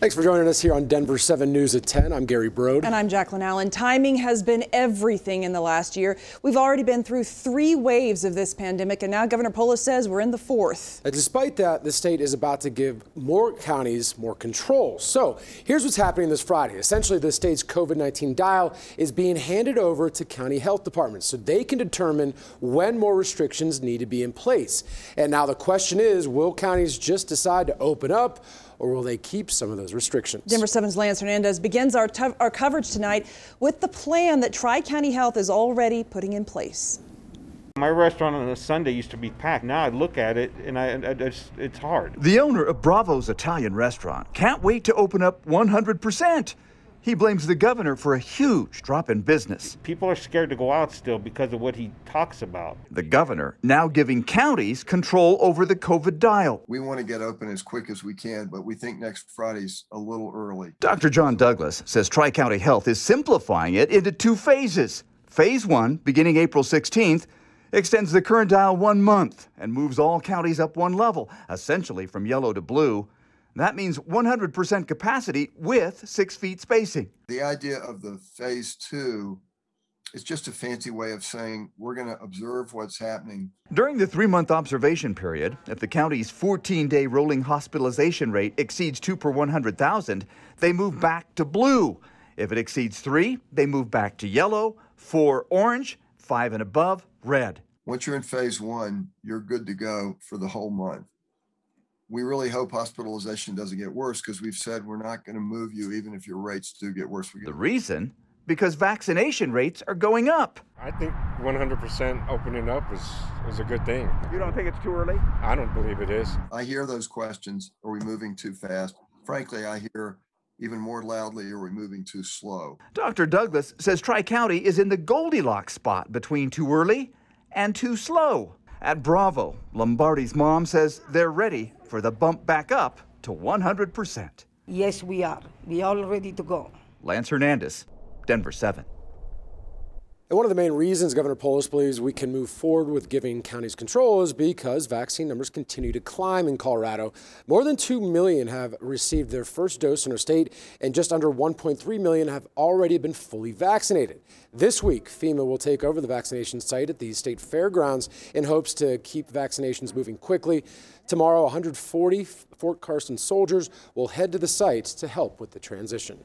Thanks for joining us here on Denver 7 News at 10. I'm Gary Brode. And I'm Jaclyn Allen. Timing has been everything in the last year. We've already been through three waves of this pandemic, and now Governor Polis says we're in the fourth. And despite that, the state is about to give more counties more control. So here's what's happening this Friday. Essentially, the state's COVID 19 dial is being handed over to county health departments so they can determine when more restrictions need to be in place. And now the question is will counties just decide to open up? Or will they keep some of those restrictions? Denver 7's Lance Hernandez begins our, our coverage tonight with the plan that Tri County Health is already putting in place. My restaurant on a Sunday used to be packed. Now I look at it and I, it's, it's hard. The owner of Bravo's Italian restaurant can't wait to open up 100%. He blames the governor for a huge drop in business. People are scared to go out still because of what he talks about. The governor now giving counties control over the COVID dial. We want to get open as quick as we can, but we think next Friday's a little early. Dr. John Douglas says Tri County Health is simplifying it into two phases. Phase one, beginning April 16th, extends the current dial one month and moves all counties up one level, essentially from yellow to blue. That means 100% capacity with six feet spacing. The idea of the phase two is just a fancy way of saying we're going to observe what's happening. During the three month observation period, if the county's 14 day rolling hospitalization rate exceeds two per 100,000, they move back to blue. If it exceeds three, they move back to yellow, four orange, five and above red. Once you're in phase one, you're good to go for the whole month we really hope hospitalization doesn't get worse because we've said we're not going to move you even if your rates do get worse. the reason? Because vaccination rates are going up. I think 100% opening up is, is a good thing. You don't think it's too early? I don't believe it is. I hear those questions. Are we moving too fast? Frankly, I hear even more loudly, are we moving too slow? Dr. Douglas says Tri County is in the Goldilocks spot between too early and too slow. At Bravo, Lombardi's mom says they're ready for the bump back up to 100%. Yes, we are. We are all ready to go. Lance Hernandez, Denver 7. And one of the main reasons Governor Polis believes we can move forward with giving counties control is because vaccine numbers continue to climb in Colorado. More than 2 million have received their first dose in our state, and just under 1.3 million have already been fully vaccinated. This week, FEMA will take over the vaccination site at the state fairgrounds in hopes to keep vaccinations moving quickly. Tomorrow, 140 Fort Carson soldiers will head to the site to help with the transition.